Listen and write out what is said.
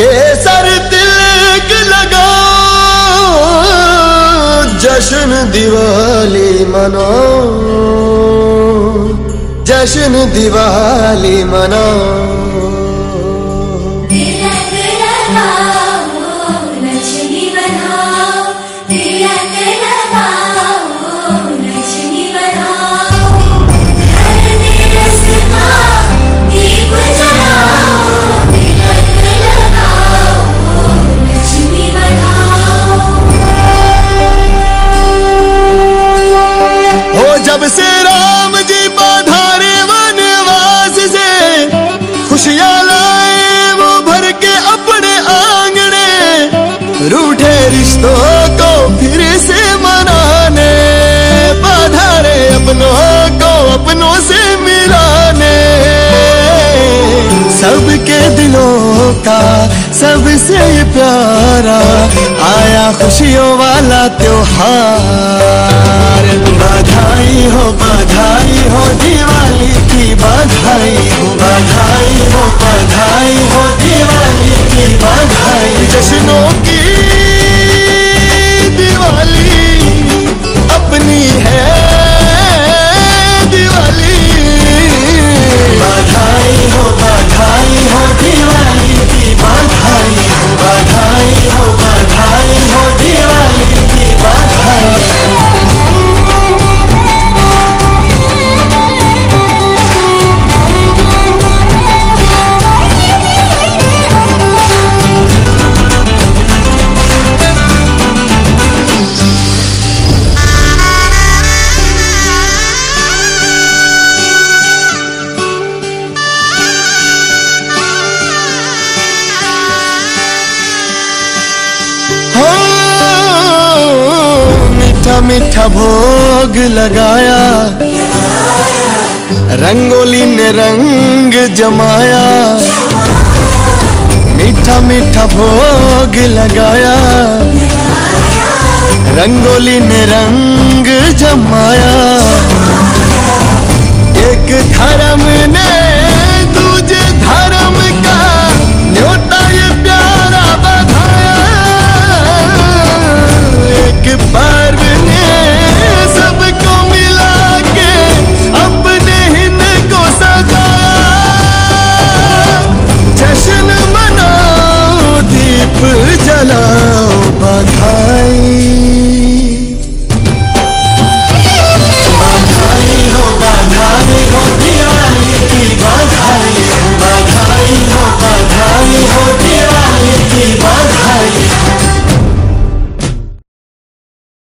केसर तिलक लगाओ जश्न दिवाली मनाओ जश्न दिवाली मनाओ तिलक लगाओ बनाओ जब से राम जी पधारे वनवास से, खुशियाँ लाए वो भर के अपने आंगने, रूठे रिश्तों को फिर से मनाने, पधारे अपनों को अपनों से मिलाने। सबके दिलों का सबसे प्यारा आया खुशियों वाला त्योहार। बधाई हो बधाई हो दिवाली की बधाई हो बधाई हो। मीठा भोग लगाया। रंगोली ने रंग जमाया। मीठा मीठा भोग लगाया। रंगोली ने रंग जमाया। एक ने না